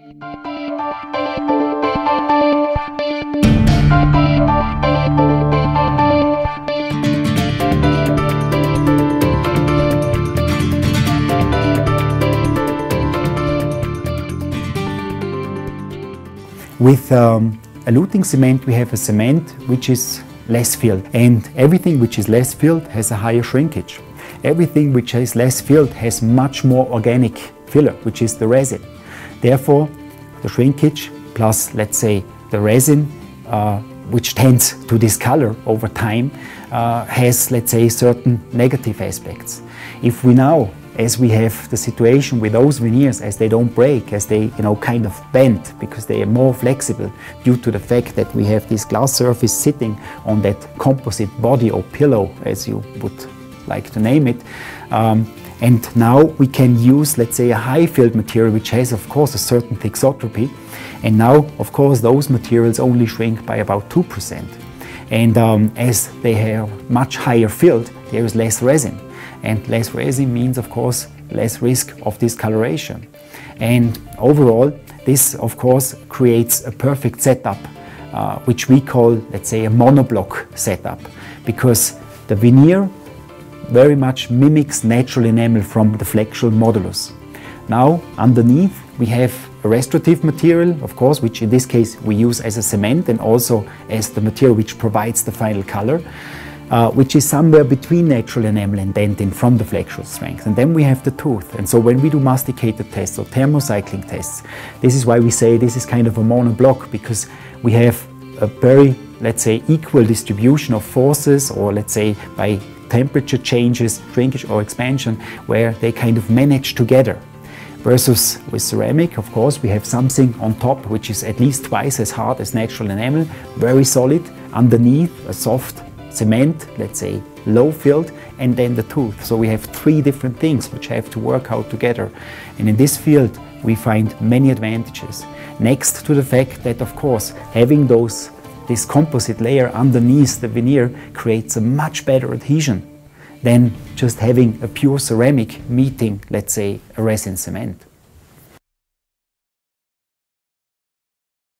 With um, a luting cement, we have a cement which is less filled, and everything which is less filled has a higher shrinkage. Everything which is less filled has much more organic filler, which is the resin. Therefore, the shrinkage plus, let's say, the resin, uh, which tends to discolor over time, uh, has, let's say, certain negative aspects. If we now as we have the situation with those veneers as they don't break, as they you know kind of bend because they are more flexible due to the fact that we have this glass surface sitting on that composite body or pillow as you would like to name it. Um, and now we can use, let's say, a high filled material which has, of course, a certain thixotropy. And now, of course, those materials only shrink by about 2%. And um, as they have much higher filled, there is less resin. And less resin means, of course, less risk of discoloration. And overall, this, of course, creates a perfect setup, uh, which we call, let's say, a monoblock setup, because the veneer very much mimics natural enamel from the flexural modulus. Now, underneath, we have a restorative material, of course, which in this case we use as a cement and also as the material which provides the final color uh, which is somewhere between natural enamel and dentin from the flexural strength. And then we have the tooth. And so when we do masticated tests or thermocycling tests, this is why we say this is kind of a monoblock because we have a very, let's say, equal distribution of forces or let's say by temperature changes, shrinkage or expansion, where they kind of manage together. Versus with ceramic, of course, we have something on top which is at least twice as hard as natural enamel, very solid, underneath a soft cement, let's say low filled, and then the tooth. So we have three different things which have to work out together. And in this field, we find many advantages. Next to the fact that, of course, having those this composite layer underneath the veneer creates a much better adhesion than just having a pure ceramic meeting, let's say, a resin cement.